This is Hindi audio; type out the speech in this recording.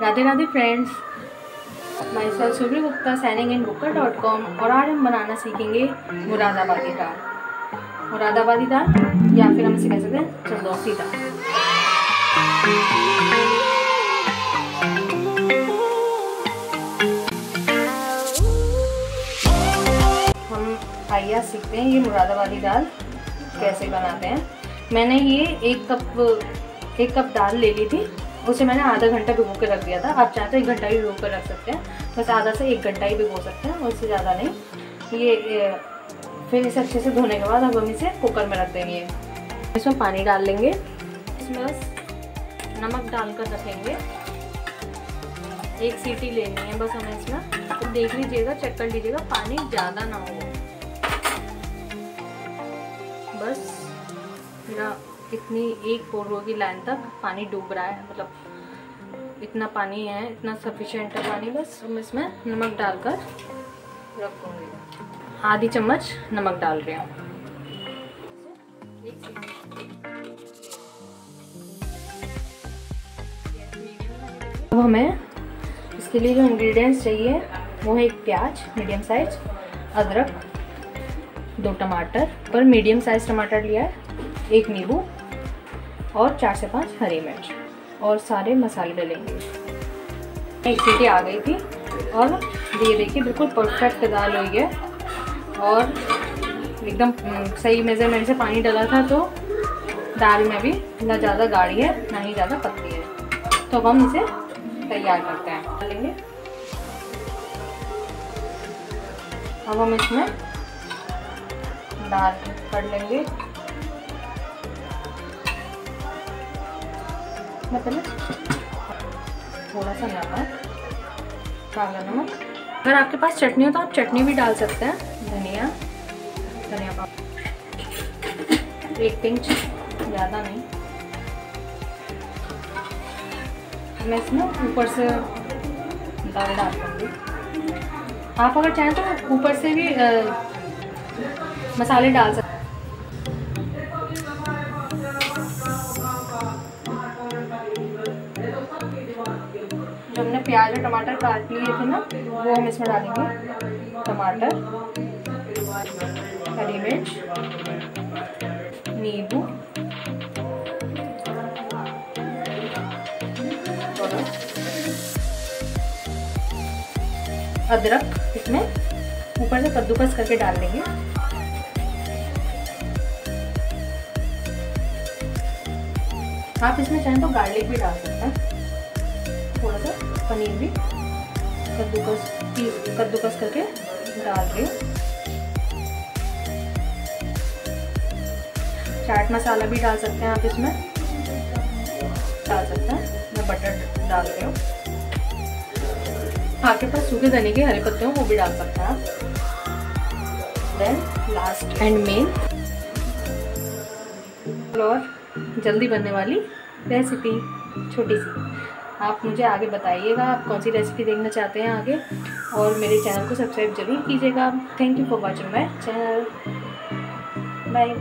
Radhe Radhe friends my self Subri Gupta signing in booker dot com और आज हम बनाना सीखेंगे मुरादाबादी दाल मुरादाबादी दाल या फिर हम इसे कह सकते हैं चंदौसी दाल हम आइए सीखते हैं ये मुरादाबादी दाल कैसे बनाते हैं। मैंने ये एक कप एक कप दाल ले ली थी। उसे मैंने आधा घंटा भिगो के रख दिया था। आप चाहें तो एक घंटा भी भिगो कर रख सकते हैं। बस आधा से एक घंटा ही भिगो सकते हैं उससे ज़्यादा नहीं। ये, फिर इसे अच्छे से धोने के बाद अब हम इसे कुकर में रख देंगे। इसमें पानी डाल लेंगे। इसमें बस नमक डालकर रखेंगे। एक सीटी लेनी है बस हमें इसमें। तो देख लीजिएगा चेक कर लीजिएगा पानी ज़्यादा ना हो। बस मेरा इतनी एक फोर की लाइन तक पानी डूब रहा है मतलब इतना पानी है, इतना सफिशिएंट है पानी, बस हम इसमें नमक डालकर रखूँगी। आधी चम्मच नमक डाल रही हूँ। अब हमें इसके लिए जो इंग्रेडिएंट्स चाहिए, वो है एक प्याज मीडियम साइज़ अदरक, दो टमाटर, पर मीडियम साइज़ टमाटर लिया है, एक नींबू और चार से पाँच हरी मिर्च और सारे मसाले डलेंगे। एक सीटी आ गई थी और ये देखिए, बिल्कुल परफेक्ट दाल हुई है। और एकदम सही मेज़रमेंट से पानी डला था तो दाल में भी ना ज़्यादा गाढ़ी है, ना ही ज़्यादा पतली है। तो अब हम इसे तैयार करते हैं। डालेंगे। अब हम इसमें दाल कर लेंगे। मतलब थोड़ा सा नमक काला नमक अगर आपके पास चटनी हो तो आप चटनी भी डाल सकते हैं। धनिया धनिया पाउडर। एक पिंच ज़्यादा नहीं। मैं इसमें ऊपर से दाल डाल दूँगी आप अगर चाहें तो ऊपर से भी आ, मसाले डाल सकते जो हमने प्याज और टमाटर काट लिए थे ना, वो हम इसमें डालेंगे। टमाटर, हरी मिर्च, नींबू, अदरक इसमें ऊपर से कद्दूकस करके डाल देंगे। आप इसमें चाहें तो गार्लिक भी डाल सकते हैं। थोड़ा सा पनीर भी कद्दूकस कद्दूकस करके डाल रही हूँ। चाट मसाला भी डाल सकते हैं आप इसमें। डाल सकते हैं। मैं बटर डाल रही हूँ। आपके पास सूखे धने के हरे पत्ते हो, वो भी डाल सकते हैं आप। देन लास्ट एंड मेन और जल्दी बनने वाली रेसिपी छोटी सी। आप मुझे आगे बताइएगा, आप कौन सी रेसिपी देखना चाहते हैं आगे? और मेरे चैनल को सब्सक्राइब ज़रूर कीजिएगा। Thank you for watching my channel bye